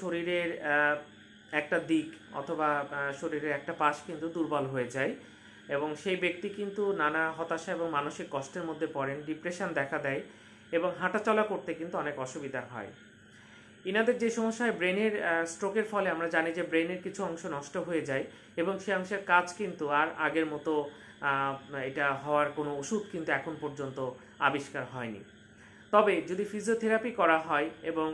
শরীরের একটা দিক অথবা শরীরের একটা পাশ কিন্তু দুর্বল হয়ে যায়। এবং সেই ব্যক্তি কিন্তু নানা হতাশা এবং মানসিক কষ্টের মধ্যে পড়েন, ডিপ্রেশন দেখা দেয় এবং হাঁটাচলা করতে কিন্তু অনেক অসুবিধা হয়। ইনাদের যে সমস্যা হয় ব্রেনের স্ট্রোকের ফলে আমরা জানি যে ব্রেনের কিছু অংশ নষ্ট হয়ে যায় এবং সেই অংশের কাজ কিন্তু আর আগের মতো এটা হওয়ার কোনো ওষুধ কিন্তু এখন পর্যন্ত আবিষ্কার হয়নি। তবে যদি ফিজিওথেরাপি করা হয় এবং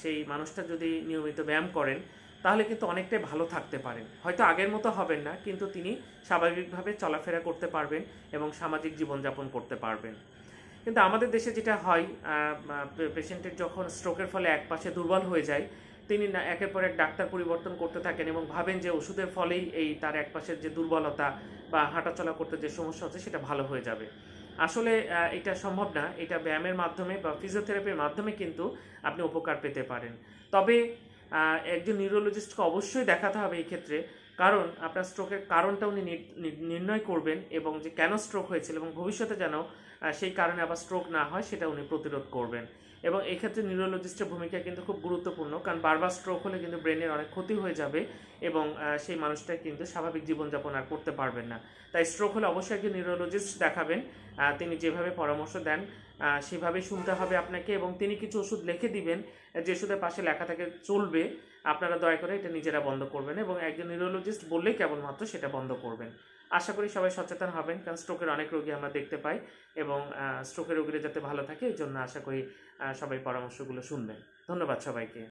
সেই মানুষটা যদি নিয়মিত ব্যায়াম করেন, তাহলে কিন্তু অনেকটাই ভালো থাকতে পারেন। হয়তো আগের মতো হবেন না, কিন্তু তিনি স্বাভাবিকভাবে চলাফেরা করতে পারবেন এবং সামাজিক জীবনযাপন করতে পারবেন। কিন্তু আমাদের দেশে যেটা হয় পেশেন্টের যখন স্ট্রোকের ফলে এক পাশে দুর্বল হয়ে যায়, তিনি না, একের পর এক ডাক্তার পরিবর্তন করতে থাকেন এবং ভাবেন যে ওষুধের ফলেই এই তার এক পাশের যে দুর্বলতা বা হাঁটাচলা করতে যে সমস্যা হচ্ছে, সেটা ভালো হয়ে যাবে। আসলে এটা সম্ভব না। এটা ব্যায়ামের মাধ্যমে বা ফিজিওথেরাপির মাধ্যমে কিন্তু আপনি উপকার পেতে পারেন। তবে একজন নিউরোলজিস্টকে অবশ্যই দেখাতে হবে এই ক্ষেত্রে। কারণ আপনার স্ট্রোকের কারণটা উনি নির- নির- নির্ণয় করবেন এবং যে কেন স্ট্রোক হয়েছিল এবং ভবিষ্যতে যেন সেই কারণে আবার স্ট্রোক না হয় সেটা উনি প্রতিরোধ করবেন। এবং এই ক্ষেত্রে নিউরোলজিস্টের ভূমিকা কিন্তু খুব গুরুত্বপূর্ণ, কারণ বারবার স্ট্রোক হলে কিন্তু ব্রেনের অনেক ক্ষতি হয়ে যাবে এবং সেই মানুষটা কিন্তু স্বাভাবিক জীবনযাপন আর করতে পারবেন না। তাই স্ট্রোক হলে অবশ্যই একজন নিউরোলজিস্ট দেখাবেন তিনি যেভাবে পরামর্শ দেন সেভাবে শুনতে হবে আপনাকে এবং তিনি কিছু ওষুধ লিখে দিবেন, যে ওষুধের পাশে লেখা থাকে চলবে, আপনারা দয়া করে এটা নিজেরা বন্ধ করবেন এবং একজন নিউরোলজিস্ট বললেই কেবলমাত্র সেটা বন্ধ করবেন। আশা করি সবাই সচেতন হবেন, কারণ স্ট্রোকের অনেক রোগী আমরা দেখতে পাই এবং স্ট্রোকের রোগীরা যাতে ভালো থাকে, এই জন্য আশা করি সবাই পরামর্শগুলো শুনবেন। ধন্যবাদ সবাইকে।